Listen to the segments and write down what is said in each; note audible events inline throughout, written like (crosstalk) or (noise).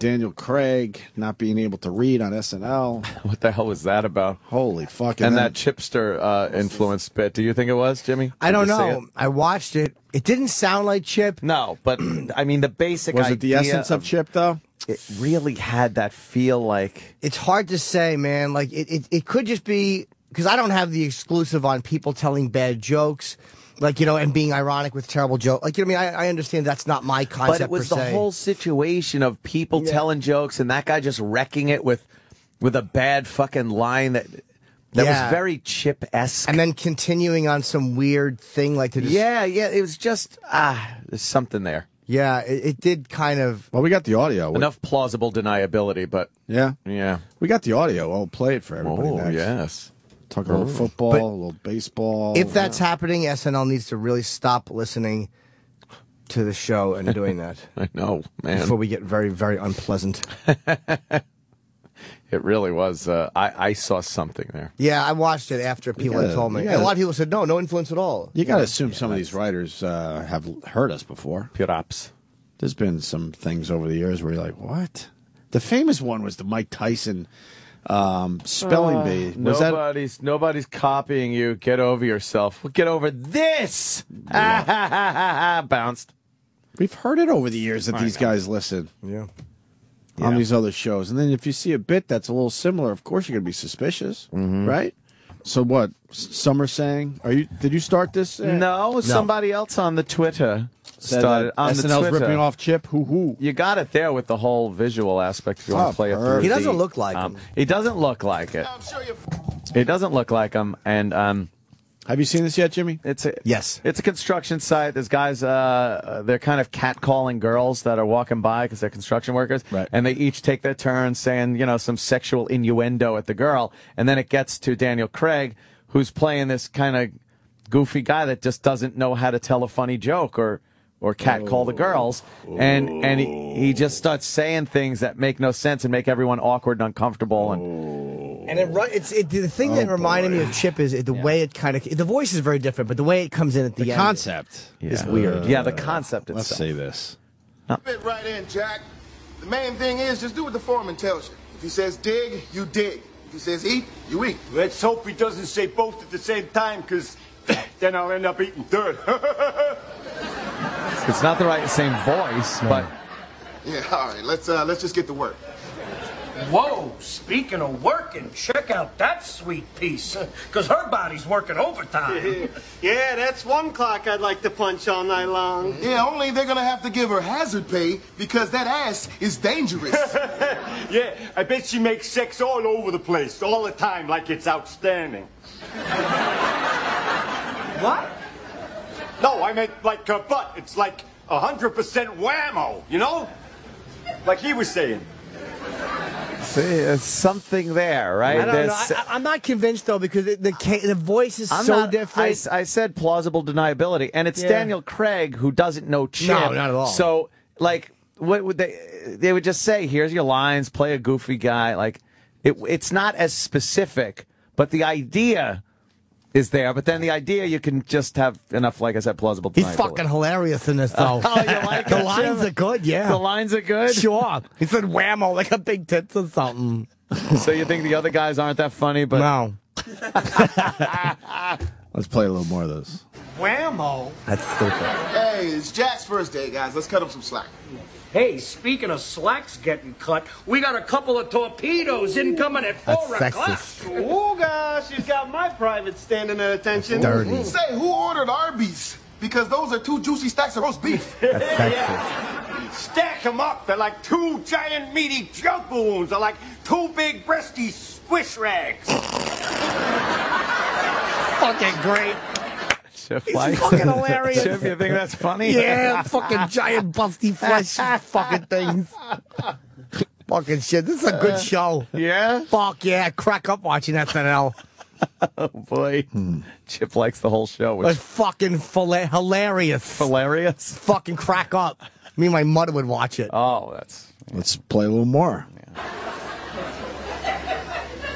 Daniel Craig not being able to read on SNL. (laughs) What the hell was that about? Holy fuck! And, that chipster uh, influenced bit. Do you think it was, Jimmy? I don't Did you see know. I watched it. It didn't sound like Chip. No, but (clears throat) I mean the basic was it the essence of Chip though? It really had that feel like It's hard to say, man. Like it, it, it could just be because I don't have the exclusive on people telling bad jokes, like you know, and being ironic with terrible jokes. Like you know, what I mean, I, I understand that's not my concept. but it was per the se. whole situation of people Yeah. telling jokes and that guy just wrecking it with with a bad fucking line that that Yeah. was very chip esque. and then continuing on some weird thing like to just, yeah, yeah, it was just ah, there's something there. yeah. It, it did kind of. Well, we got the audio. Enough plausible deniability, but Yeah, yeah. we got the audio. I'll play it for everybody. Oh next. yes. Talk a little football, But a little baseball. If that's happening, SNL needs to really stop listening to the show and doing that (laughs) I know, man. before we get very, very unpleasant. (laughs) It really was. Uh, I I saw something there. Yeah, I watched it after people gotta- had told me. And a lot of people said, no, no influence at all. you got to assume some of these writers uh, have heard us before. Perhaps. There's been some things over the years where you're like, what? The famous one was the Mike Tyson um, spelling bee. Was that? nobody's nobody's copying you. Get over yourself. Well, get over this. (laughs) Bounced. We've heard it over the years that these guys listen Yeah. on these other shows, and then if you see a bit that's a little similar, of course you're gonna be suspicious, right? So what? S- Summer saying? Are you? Did you start this? uh, No, somebody else on the Twitter said started that on the Twitter. ripping off Chip. Hoo hoo. You got it there with the whole visual aspect. If you Oh, want to play it through. He doesn't the, look like um, him. He doesn't look like it. I'm sure you. He doesn't look like him, and um, Have you seen this yet, Jimmy? it's a Yes. It's a construction site. There's guys. Uh, uh, they're kind of catcalling girls that are walking by because they're construction workers, Right. and they each take their turn saying, you know, some sexual innuendo at the girl, and then it gets to Daniel Craig, who's playing this kind of goofy guy that just doesn't know how to tell a funny joke or or catcall the girls, and and he, he just starts saying things that make no sense and make everyone awkward and uncomfortable, and And it, ru- it's it, the thing that reminded me of Chip is the way it kind of the voice is very different, but the way it comes in at the, The end. concept is Yeah. weird. yeah, the concept Let's itself. say this. Fit right in, Jack. The main thing is just do what the foreman tells you. If he says dig, you dig. If he says eat, you eat. Let's hope he doesn't say both at the same time, because (coughs) then I'll end up eating dirt. (laughs) It's not the right same voice, but. Yeah, all right. Let's uh, let's just get to work. Whoa, speaking of working, check out that sweet piece. Because her body's working overtime. (laughs) yeah, that's one clock I'd like to punch all night long. Mm-hmm. Yeah, only they're gonna have to give her hazard pay because that ass is dangerous. (laughs) Yeah, I bet she makes sex all over the place, all the time, like it's outstanding. what? No, I meant like her butt. It's like a hundred percent whammo, you know? Like he was saying. There's something there, right? I don't know. There's- I, I'm not convinced though because it, the ca- the voice is I'm so not- different. I said plausible deniability, and it's Yeah. Daniel Craig who doesn't know Chip. No, not at all. So, like, what would they? They would just say, "Here's your lines. Play a goofy guy." Like, it, it's not as specific, but the idea is there. But then the idea you can just have enough, like I said, plausible. He's deniability. fucking hilarious in this though. (laughs) Oh, you like the it, lines Jim? are good. Yeah, The lines are good. Sure. (laughs) He said whammo like a big tits or something. So you think the other guys aren't that funny? But no. (laughs) Let's play a little more of this. Whammo. That's stupid. hey, it's Jack's first day, guys. Let's cut him some slack. Hey, speaking of slacks getting cut, we got a couple of torpedoes incoming at That's four o'clock. Oh gosh, she's got my private standing at attention. Dirty. Say, who ordered Arby's? Because those are two juicy stacks of roast beef. That's (laughs) sexist. Stack them up. They're like two giant meaty junk balloons. They're like two big breasty squish rags. fucking great. Chip, He's like- fucking (laughs) hilarious. Chip, you think that's funny? Yeah, fucking giant busty flesh (laughs) fucking things. fucking shit. This is a good show. Yeah. Fuck yeah, crack up watching SNL. (laughs) Oh boy, Chip likes the whole show, which It's fucking fila- hilarious. hilarious. fucking crack up. Me and my mother would watch it. Oh, that's Let's play a little more.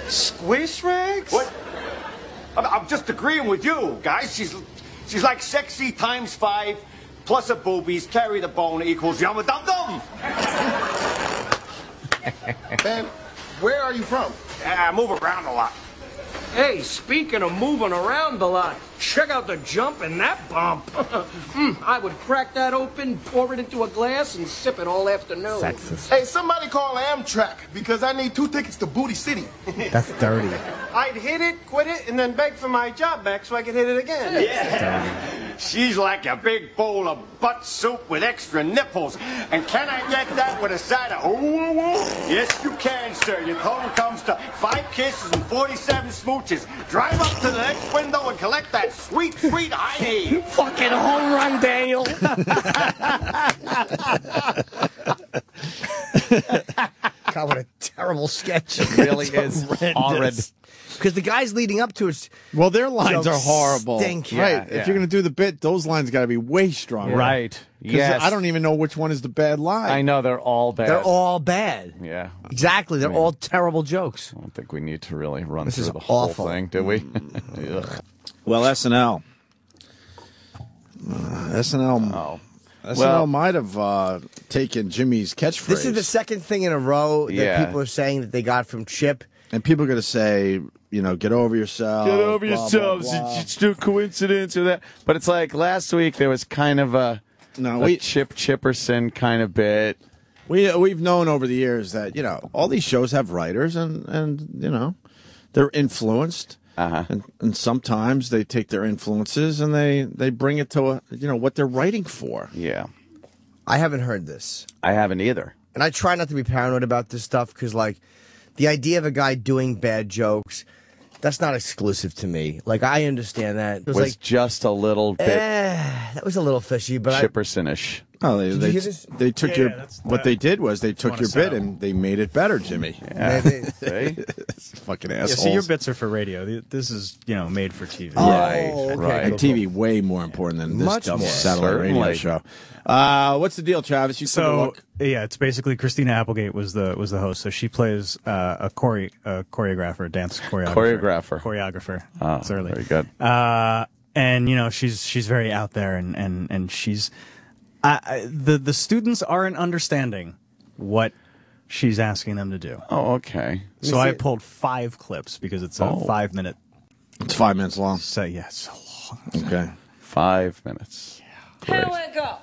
Squish rags? What? I'm, I'm just agreeing with you, guys. She's she's like sexy times five plus a boobies carry the bone equals yum dum dum. Man, where are you from? I move around a lot. Hey, speaking of moving around a lot, check out the jump in that bump. (laughs) mm, I would crack that open, pour it into a glass, and sip it all afternoon. Sexist. Hey, somebody call Amtrak because I need two tickets to Booty City. (laughs) That's dirty. I'd hit it, quit it, and then beg for my job back so I could hit it again. Yeah. She's like a big bowl of butt soup with extra nipples. And can I get that with a side of ooh, ooh, ooh? Yes, you can, sir. Your total comes to five kisses and 47 smooches. Drive up to the next window and collect that sweet, sweet high knee. (laughs) Fucking home run, Daniel. (laughs) (laughs) God, what a terrible sketch. It really is horrid. Because the guys leading up to it, Well, their lines are horrible. stink. Right. Yeah, If you're going to do the bit, those lines got to be way stronger. Right. 'Cause Yes. I don't even know which one is the bad line. I know they're all bad. they're all bad. Yeah. Exactly. They're all terrible jokes. I don't think we need to really run This through is the whole awful. thing, do we? Mm. (laughs) Ugh. Well, SNL. Uh, SNL. Oh. SNL Well- might have uh, taken Jimmy's catchphrase. This is the second thing in a row that Yeah. people are saying that they got from Chip. And people are going to say, you know, get over yourself. Get over blah, blah, yourselves. blah. It's, it's no coincidence or that. But it's like last week there was kind of a, No, a we- Chip Chipperson kind of bit. We we've known over the years that you know all these shows have writers and and you know they're influenced. Uh-huh. And, and sometimes they take their influences and they, they bring it to a, you know what they're writing for. Yeah. I haven't heard this. I haven't either. And I try not to be paranoid about this stuff because, like, the idea of a guy doing bad jokes, that's not exclusive to me. Like, I understand that. It Was was like, just a little bit eh, that was a little fishy, but Chippersonish. Oh, they they, they took Yeah, your what that- they did was they took your bit and they made it better, Jimmy. Yeah. They- (laughs) See? Fucking Yeah, assholes. see, your bits are for radio. This is, you know, made for TV. Right, Oh, okay, right. and TV way more important than this Much dumb more. satellite radio Certainly. show. Uh, what's the deal, Travis? You So look. yeah, it's basically Christina Applegate was the was the host. So she plays uh, a chore- a choreographer, dance choreographer, Choreographer. choreographer. Oh, It's early. very good. Uh, and you know she's she's very out there, and and and she's I I, the the students aren't understanding what she's asking them to do. Oh, okay. So I pulled five clips because it's a Oh. five minute. It's five minutes long. So yeah, it's so long. Okay. Five minutes. Here Great. we go.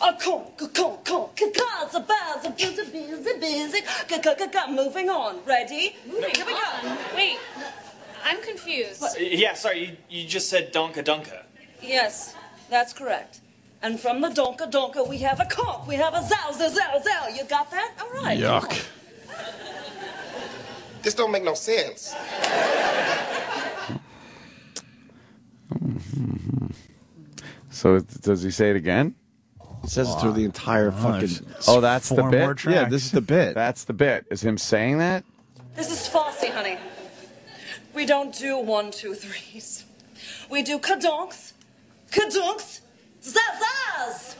A conk, a conk, conk, a cause, a buzz, a busy, busy, busy. G- Moving on. Ready? Here we go. Wait, I'm confused. Yeah, sorry, you, you just said donka donka. Yes, that's correct. And from the donka donka, we have a conk, we have a zow, zow, zow, zow. You got that? All right. Yuck. This don't make no sense. So does he say it again? He says it through the entire fucking. Oh, that's the bit. Yeah, this is the bit. That's the bit. Is him saying that? This is Fosse, honey. We don't do one, two, threes. We do kadonks, kadunks, zazaz.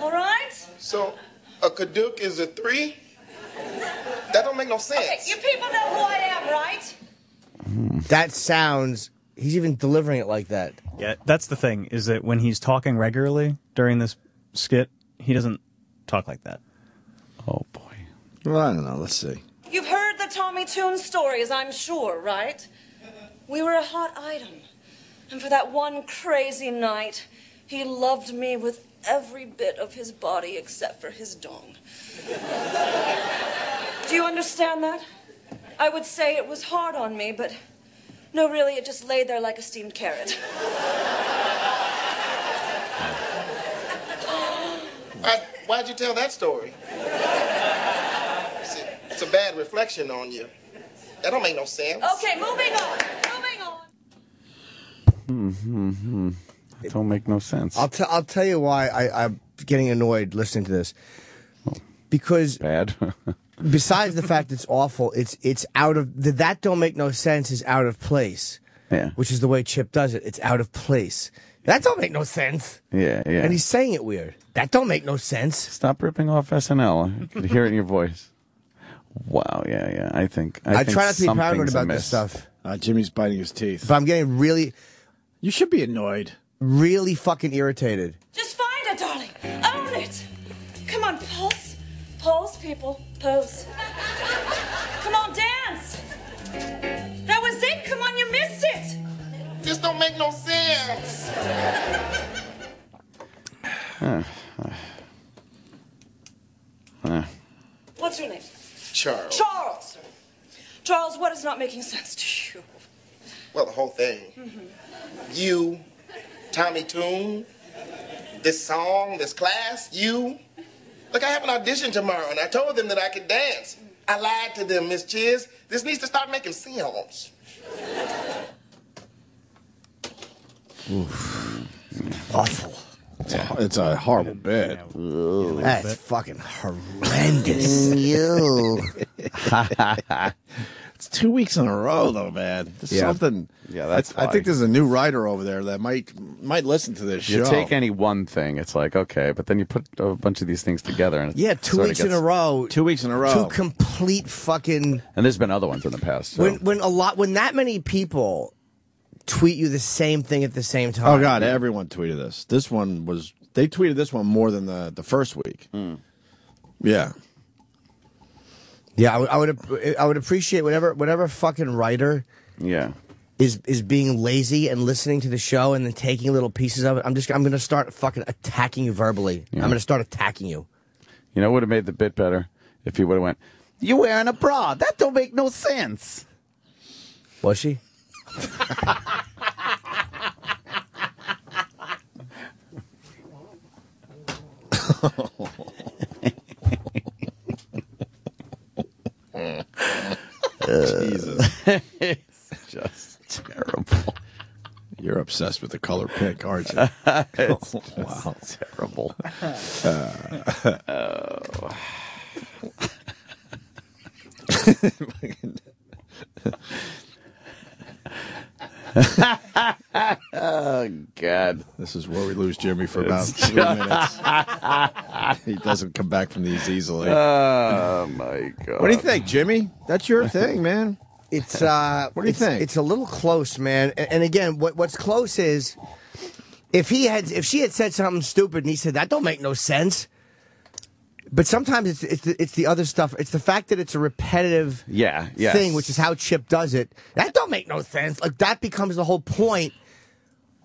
All right? So, a kaduk is a three? That don't make no sense. Okay, you people know who I am, right? that sounds. He's even delivering it like that. Yeah, that's the thing is that when he's talking regularly during this skit, he doesn't talk like that. Oh boy. Well, I don't know. Let's see. You've heard the Tommy Tune stories, I'm sure, right? We were a hot item. And for that one crazy night, he loved me with every bit of his body except for his dong. Do you understand that? I would say it was hard on me, but no, really, it just lay there like a steamed carrot. Why, why'd you tell that story? See, it's a bad reflection on you. That don't make no sense. Okay, moving on. Moving on. Hmm, hmm, hmm. That don't make no sense. I'll, t- I'll tell you why I, I'm getting annoyed listening to this. Because Bad. (laughs) besides the fact it's awful, it's it's out of the, that don't make no sense is out of place. Yeah. Which is the way Chip does it. It's out of place. That don't make no sense. yeah, yeah. And he's saying it weird. That don't make no sense. Stop ripping off SNL. I could hear it in your voice. Wow. Yeah, yeah. I think. I, I, think try not to be something's paranoid about amiss. this stuff, Uh, Jimmy's biting his teeth. but I'm getting really, You should be annoyed. Really fucking irritated. Just find it, darling. Own it. Come on, pulse. Pulse, people. Pose. Come on, dance. That was it. Come on, you missed it. This don't make no sense. What's your name? Charles. Charles. Charles, what is not making sense to you? Well, the whole thing. Mm-hmm. You, Tommy Tune, this song, this class, you. Look, I have an audition tomorrow, and I told them that I could dance. I lied to them, Miss Chiz. This needs to start making sense. Oof! Awful. It's, a, it's a horrible bit. That's fucking horrendous. (laughs) (laughs) you. (laughs) It's two weeks in a row, though, man. There's Yeah. something. Yeah, that's I, I why. think there's a new writer over there that might might listen to this You show. take any one thing, it's like okay, but then you put a bunch of these things together, and it Yeah, two sorta weeks in gets- a row. Two weeks in a row. Two complete fucking. And there's been other ones in the past. So. When when a lot when that many people tweet you the same thing at the same time. Oh God, everyone tweeted this. This one was they tweeted this one more than the the first week. Hmm. Yeah. Yeah, I would, I would I would appreciate whatever whatever fucking writer yeah. is is being lazy and listening to the show and then taking little pieces of it. I'm just I'm gonna start fucking attacking you verbally. I'm gonna start attacking you. You know, would have made the bit better if he would have went. You wearing a bra? That don't make no sense. Was she? (laughs) it's (laughs) just terrible. You're obsessed with the color pink, aren't you? (laughs) it's Oh, wow. terrible. Uh, oh (laughs) God. This is where we lose Jimmy for about three minutes. he doesn't come back from these easily. Oh my God. what do you think, Jimmy? That's your thing, man. It's (laughs) uh What do you it's, think? It's a little close, man. And, and again, what what's close is if he had if she had said something stupid and he said that don't make no sense. But sometimes it's it's the, it's the other stuff. It's the fact that it's a repetitive Yeah. Yes. thing, which is how Chip does it. That don't make no sense. Like that becomes the whole point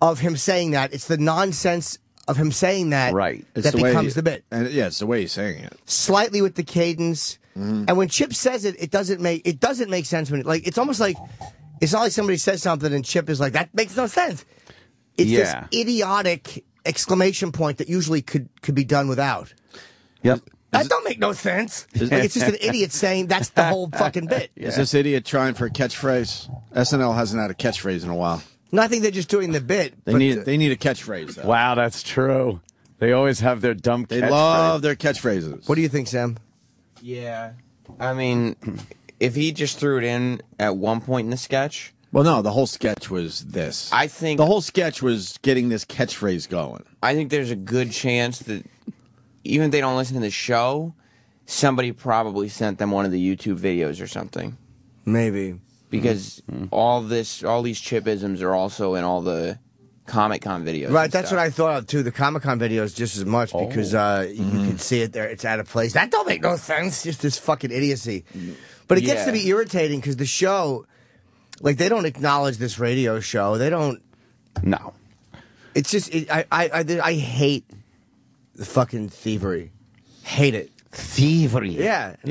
of him saying that. It's the nonsense of him saying that Right. It's that the becomes he- the bit. And yeah, it's the way he's saying it. Slightly with the cadence. Mm-hmm. And when Chip says it, it doesn't make it doesn't make sense when it like it's almost like it's not like somebody says something and Chip is like, that makes no sense. It's Yeah. this idiotic exclamation point that usually could could be done without. Yep. That don't make no sense. Like, it's just an idiot saying that's the whole fucking bit. (laughs) Is this idiot trying for a catchphrase? SNL hasn't had a catchphrase in a while. No, I think they're just doing the bit. They need uh, they need a catchphrase. Though. Wow, that's true. They always have their dumb. They catchphrase. love their catchphrases. What do you think, Sam? Yeah. I mean, if he just threw it in at one point in the sketch, Well, no, the whole sketch was this. I think the whole sketch was getting this catchphrase going. I think there's a good chance that even if they don't listen to the show, somebody probably sent them one of the YouTube videos or something. Maybe. Because mm-hmm. all this, all these chipisms are also in all the Comic Con videos. Right, that's stuff. what I thought of too. The Comic Con videos just as much because uh, you can see it there. It's out of place. That don't make no sense. Just this fucking idiocy. But it gets to be irritating because the show, like, they don't acknowledge this radio show. They don't. No. It's just it, I, I I I hate the fucking thievery. Hate it. Thievery. Yeah. and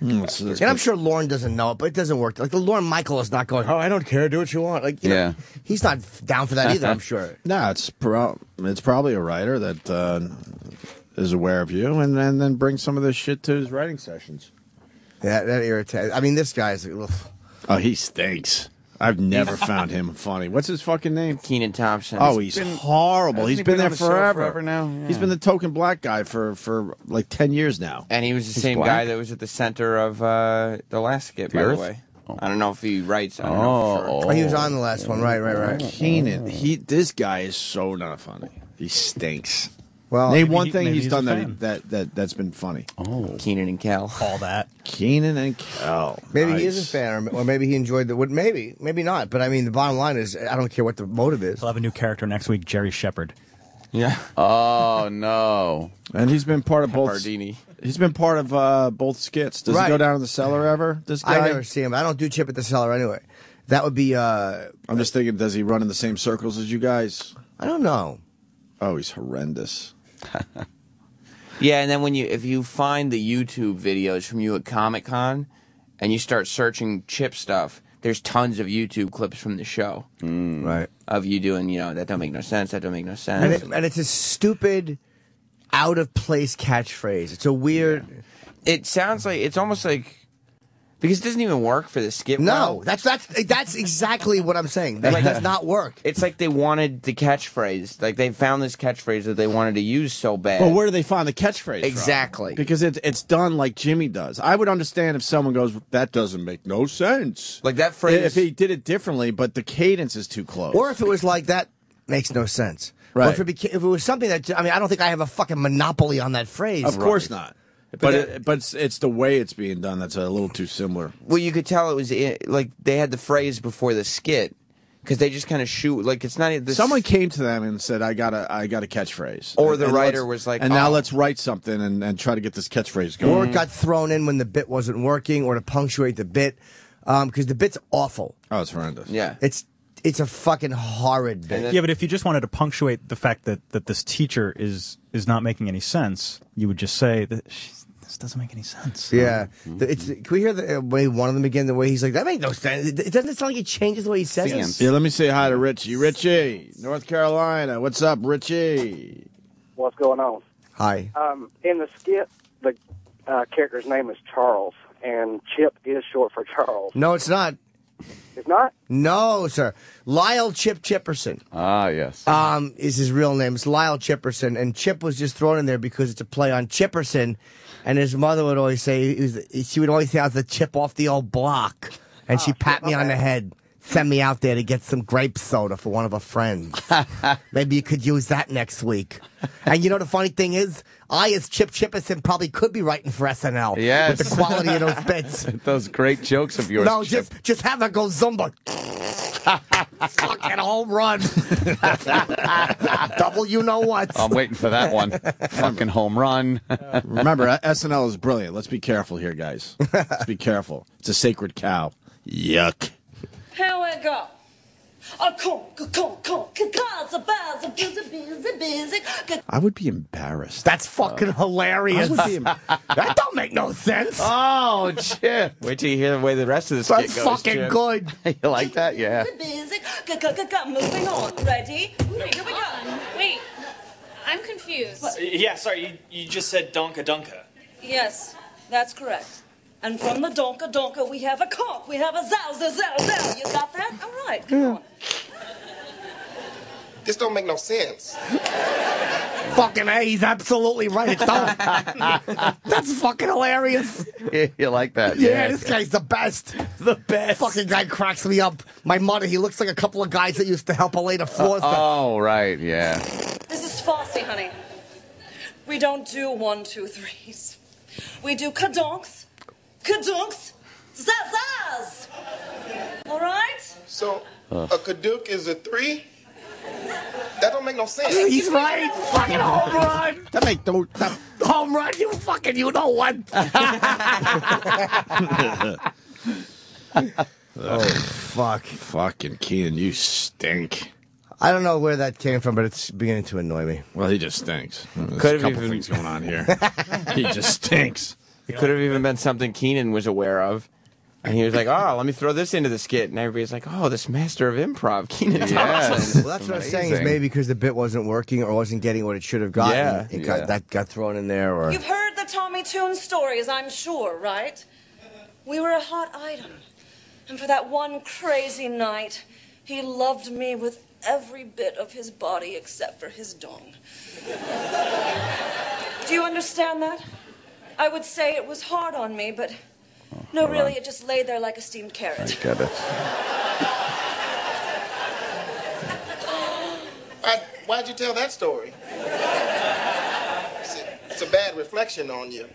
that's- Yes. And I'm sure Lorne doesn't know it, but it doesn't work. Like the Lorne Michael is not going. Oh, I don't care. Do what you want. Like, you Yeah. know, he's not down for that either. I'm sure. (laughs) No, it's pro- it's probably a writer that uh, is aware of you, and, and then brings some of this shit to his writing sessions. Yeah, that irritates. I mean, this guy's. ugh. Oh, he stinks. I've never found him funny. What's his fucking name? Kenan Thompson. Oh, he's been- horrible. hasn't he been, been there the forever. forever now? He's been the token black guy for for like ten years now. And he was the He's same black? guy that was at the center of uh, the last skit, The by Earth? the way. I don't know if he writes. I don't know for sure. Oh, he was on the last one. Right, right, right. Kenan, he this guy is so not funny. He stinks. Well, Name maybe one he- thing he's he's done that, he, that that that's been funny. Oh. Kenan and Kel, All that. (laughs) Kenan and Kel. Maybe he is a fan, or, or maybe he enjoyed the. What? Maybe, maybe not. But I mean, the bottom line is, I don't care what the motive is. He'll have a new character next week, Jerry Shepard. Yeah. (laughs) Oh no. And he's been part of both. Pepardini. He's been part of uh, both skits. Does Right. he go down to the cellar ever? This guy. I never see him. I don't do Chip at the cellar anyway. That would be. uh I'm just thinking, does he run in the same circles as you guys? I don't know. Oh, he's horrendous. (laughs) Yeah, and then when you if you find the YouTube videos from you at Comic Con and you start searching chip stuff, there's tons of YouTube clips from the show. Mm. Right. Of you doing, you know, that don't make no sense, that don't make no And, sense. it, and it's a stupid, out of place catchphrase. It's a weird. it sounds like it's almost like because it doesn't even work for the skit. No, well. that's that's that's exactly what I'm saying. That Like- does not work. (laughs) It's like they wanted the catchphrase. Like they found this catchphrase that they wanted to use so bad. Well, where do they find the catchphrase? from? Exactly. Because it's it's done like Jimmy does. I would understand if someone goes, "That doesn't make no sense." Like that phrase. If he did it differently, but the cadence is too close. Or if it was like that, makes no sense. Or Right. if it, beca- if it was something that I mean, I don't think I have a fucking monopoly on that phrase. of course not. But But it, but it's, it's the way it's being done that's a little too similar. well, you could tell it was like they had the phrase before the skit because they just kind of shoot like it's not this. Someone came to them and said, "I got a I got a catchphrase," Or the And writer was like, "And now "Oh." let's write something and, and try to get this catchphrase going." Or it got thrown in when the bit wasn't working, or to punctuate the bit, um, because the bit's awful. oh, it's horrendous. Yeah. It's it's a fucking horrid bit. Yeah, but if you just wanted to punctuate the fact that, that this teacher is is not making any sense, you would just say that she's, this doesn't make any sense. Yeah, The- it's. Can we hear the uh, way one of them again? The way he's like, that makes no sense. It, it doesn't sound like he changes the way he says it. Yeah, let me say hi to Richie. Richie, North Carolina. What's up, Richie? What's going on? Hi. Um, in the skit, the uh, character's name is Charles, and Chip is short for Charles. No, it's not. It's not? No, sir. Lyle Chip Chipperson. Ah, yes. um, is his real name. It's Lyle Chipperson, and Chip was just thrown in there because it's a play on Chipperson. And his mother would always say, he was, she would always say, I was the chip off the old block. And she pat me on the head, send me out there to get some grape soda for one of her friends. (laughs) Maybe you could use that next week. And you know the funny thing is, I, as Chip Chipperson, probably could be writing for SNL. Yes. With the quality of those (laughs) bits. Those great jokes of yours. no, Chip. just just have her go Zumba. Fucking home run. Double you know what. I'm waiting for that one. Fucking home run. (laughs) Remember, uh, SNL is brilliant. Let's be careful here, guys. Let's be careful. It's a sacred cow. Yuck. Here we go. I would be embarrassed. That's fucking hilarious. I would be em- (laughs) that don't make no sense. Oh, Chip. Wait till you hear the way the rest of the skit That's goes. fucking Chip. good. (laughs) you like that? Yeah. Moving on. Ready? Wait, Here we go. Wait. I'm confused. Yeah, sorry, you, you just said Donka donka. Yes, that's correct. And from the donka donka, we have a conk, we have a zow, zow, zow, zow. You got that? All right, come on. This don't make no sense. Fucking A, he's absolutely right. It don't. (laughs) That's fucking hilarious. you like that? Yeah, this guy's the best. the best. Fucking guy cracks me up. My mother, he looks like a couple of guys that used to help her lay the floors. down. Oh, right. Yeah. This is Fosse, honey. We don't do one, two, threes. We do kadonks, kadonks, zazaz. All right? So a Kadook is a three? That don't make no sense. (laughs) He's right. Fucking home run. (laughs) That make no. That, Home run, you fucking, you know what? (laughs) oh, fuck. fucking Kenan, you stink. I don't know where that came from, but it's beginning to annoy me. Well, he just stinks. There's Could a have couple even- things going on here. he just stinks. It could have even been something Kenan was aware of. And he was like, oh, let me throw this into the skit. And everybody's like, oh, this master of improv, Kenan Thompson. Yes. Well, that's what I'm saying is maybe because the bit wasn't working or wasn't getting what it should have gotten. Yeah, it got, yeah. that got thrown in there. Or You've heard the Tommy Tune stories, I'm sure, right? We were a hot item. And for that one crazy night, he loved me with every bit of his body except for his dong. Do you understand that? I would say it was hard on me, but no, really, it just lay there like a steamed carrot. get it. Why, why'd you tell that story? It's a, it's a bad reflection on you.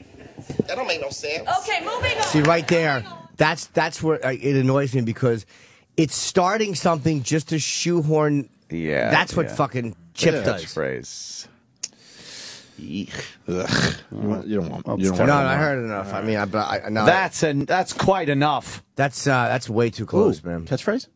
That don't make no sense. Okay, moving on. see right there, that's that's where uh, it annoys me because it's starting something just to shoehorn. Yeah. That's what yeah. fucking Chip Yeah. does. Catchphrase. Eek. Ugh. You, don't want. Well, you don't No, want I heard enough. I mean, I, but I, no, That's an that's quite enough. that's uh, that's way too close, Ooh, man. catchphrase.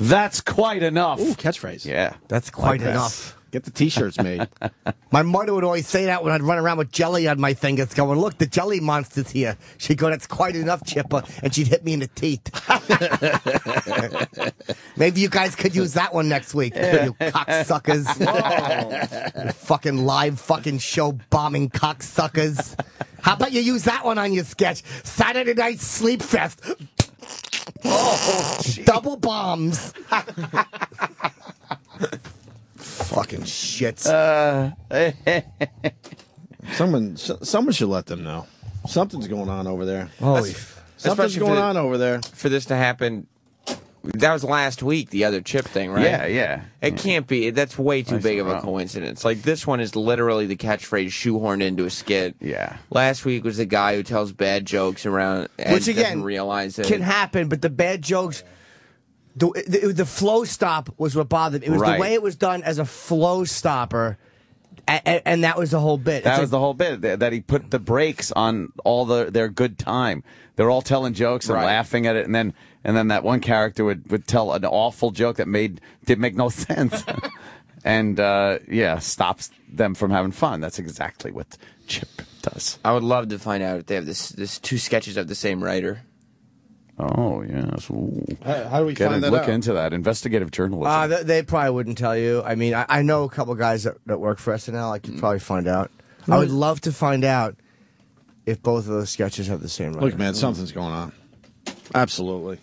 That's quite enough. Ooh, catchphrase. Yeah. That's quite Like that. enough. Get the T-shirts made. (laughs) My mother would always say that when I'd run around with jelly on my fingers, going, "Look, the jelly monster's here." She'd go, "That's quite enough, Chipper," and she'd hit me in the teeth. (laughs) Maybe you guys could use that one next week, you cocksuckers. (laughs) You fucking live fucking show bombing cocksuckers. How about you use that one on your sketch? Saturday Night Sleep Fest. Oh, double bombs. Fucking shits. Uh, (laughs) someone, someone should let them know. Something's going on over there. Holy. Something's going for- on over there. For this to happen, that was last week. The other chip thing, right? Yeah, yeah. It can't be. That's way too big of a coincidence. Like this one is literally the catchphrase shoehorned into a skit. Yeah. Last week was the guy who tells bad jokes around and Which again realize it. can happen, but the bad jokes. The, the, the flow stop was what bothered me. It was Right. the way it was done as a flow stopper, and, and that was the whole bit. That It's was the whole bit. That that he put the brakes on all the their good time. They're all telling jokes and Right. laughing at it, and then and then that one character would, would tell an awful joke that made did make no (laughs) sense, and uh, yeah, stops them from having fun. That's exactly what Chip does. I would love to find out if they have this this two sketches of the same writer. Oh yes. Ooh. How, how do we Get find in- that look out? into that investigative journalism. Uh, they, they probably wouldn't tell you. I mean, I, I know a couple guys that, that work for SNL. I could probably find out. I would love to find out if both of those sketches have the same writer. Look, man, something's going on. Absolutely.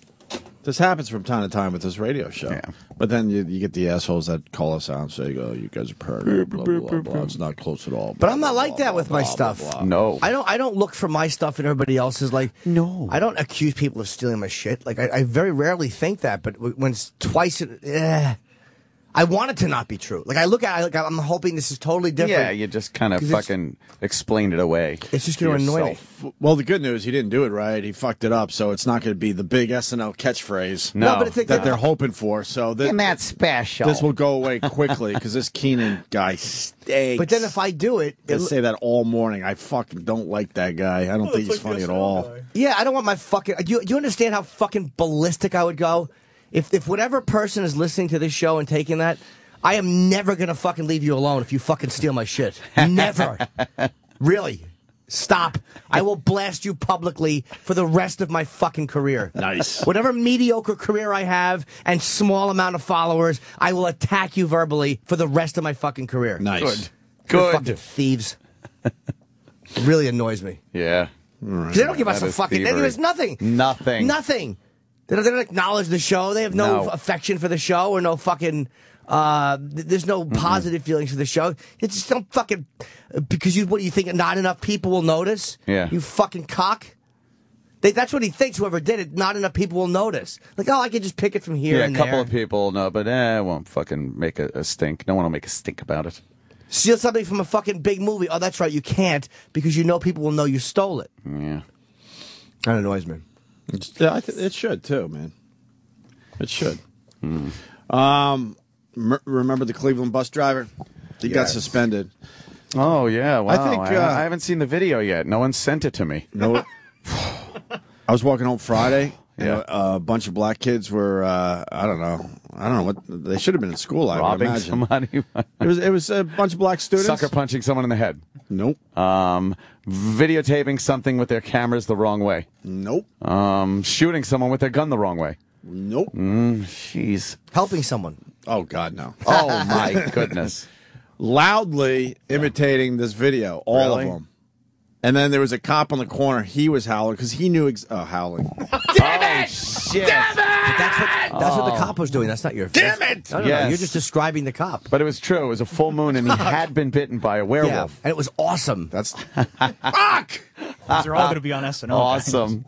This happens from time to time with this radio show. Yeah. But then you, you get the assholes that call us out and say, oh, you guys are perfect, blah, blah, blah, blah. It's not close at all. But I'm not blah, like blah, that with blah, my blah, stuff. blah, blah. no. I don't. I don't look for my stuff and everybody else's. Like No. I don't accuse people of stealing my shit. Like I, I very rarely think that. But when it's twice, it- eh, I want it to not be true. Like I look at, it, like I'm hoping this is totally different. yeah, you just kind of fucking explained it away. It's just going to annoy me. Well, the good news, he didn't do it right. He fucked it up, so it's not going to be the big SNL catchphrase No, but it's like that they're hoping for. So this, that special. this will go away quickly because this Kenan guy stinks. But then if I do it, I it say that all morning. I fucking don't like that guy. I don't think he's funny at all. yeah, I don't want my fucking. Do you, do you understand how fucking ballistic I would go if if whatever person is listening to this show and taking that? I am never gonna fucking leave you alone if you fucking steal my shit. Never. (laughs) really. Stop. I will blast you publicly for the rest of my fucking career. Nice. Whatever mediocre career I have and small amount of followers, I will attack you verbally for the rest of my fucking career. Nice. You're Good. fucking thieves. really annoys me. Yeah. 'Cause They don't give us That a fucking. thievery. There's nothing. Nothing. Nothing. They don't, they don't acknowledge the show. They have no, No. affection for the show or no fucking. Uh, th- there's no positive feelings for the show. It's just some fucking because you. What do you think? Not enough people will notice. Yeah. You fucking cock. They, that's what he thinks. Whoever did it, not enough people will notice. Like, oh, I can just pick it from here Yeah, a couple there. of people know, but eh, it won't fucking make a, a stink. No one will make a stink about it. Steal something from a fucking big movie. Oh, that's right. You can't because you know people will know you stole it. Yeah. That annoys me. Yeah, I th- it should too, man. It should. Um, m- remember the Cleveland bus driver? He got suspended. Oh yeah. Wow. I think, I, uh, I haven't seen the video yet. No one sent it to me. No, (laughs) I was walking home Friday. And Yeah. a, a bunch of black kids were. Uh, I don't know. I don't know what they should have been in school. I would Robbing imagine. somebody. It was. It was a bunch of black students. Sucker punching someone in the head. Nope. Um, videotaping something with their cameras the wrong way. Nope. Um, shooting someone with their gun the wrong way. Nope. Mm, Jeez. Helping someone. Oh God, no. (laughs) Oh my goodness. Loudly imitating this video, all Really? of them. And then there was a cop on the corner. He was howling because he knew. Ex- oh, howling. (laughs) oh shit. That's what that's what the oh. cop was doing. That's not your Damn it! No, no, no. You're just describing the cop. But it was true. It was a full moon, and he had been bitten by a werewolf, Yeah, werewolf. and it was awesome. That's fuck. These are all going to be on SNL. guys. Awesome.